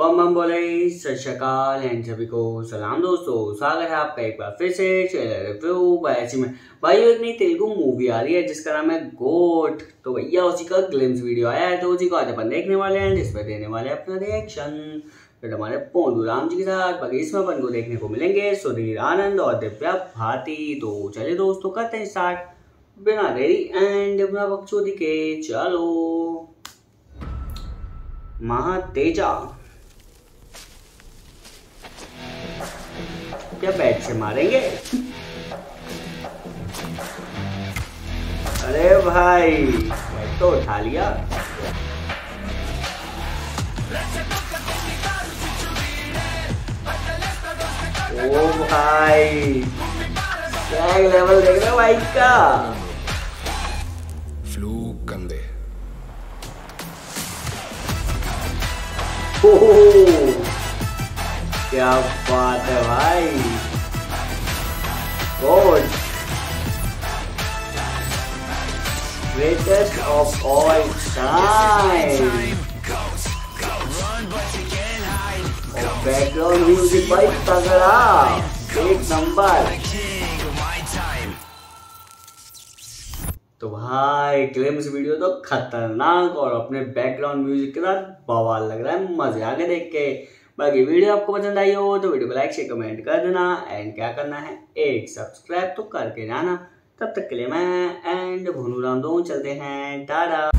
बम बम बोले सत एंड सभी को सलाम दोस्तों, स्वागत है आपका एक बार फिर से रिव्यू बायसी में। भाई, एक नई तेलुगु मूवी आ रही है, जिसका नाम है गोट तो भैया, उसी का ग्लिम्स वीडियो आया है तो उसी को आज अपन देखने वाले हैं जिसमें देने वाले अपना रिएक्शन फिर हमारे पोंडू राम जी के साथ बाकी इसमें अपन को देखने को मिलेंगे सुधीर आनंद और दिव्या भाती तो चलिए दोस्तों, करते हैं स्टार्ट बिना देरी एंड बिना बकचोदी के चलो। महातेजा। क्या बैट से मारेंगे? अरे भाई बैट तो उठा लिया। ओ भाई क्या लेवल देख रहे बाइक का फ्लूक कंधे। ओह, क्या बात है भाई? Greatest of all time. Background music भाई, तगड़ा। एक नंबर। तो भाई क्लेम्स वीडियो तो खतरनाक और अपने बैकग्राउंड म्यूज़िक के साथ बवाल लग रहा है, मज़े आ गए देख के। बाकी वीडियो आपको पसंद आई हो तो वीडियो को लाइक से कमेंट कर देना। एंड क्या करना है? एक सब्सक्राइब तो करके जाना। तब तक के लिए मैं एंड भोनू राम दो चलते हैं। टाटा।